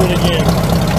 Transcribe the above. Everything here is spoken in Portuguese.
Do it.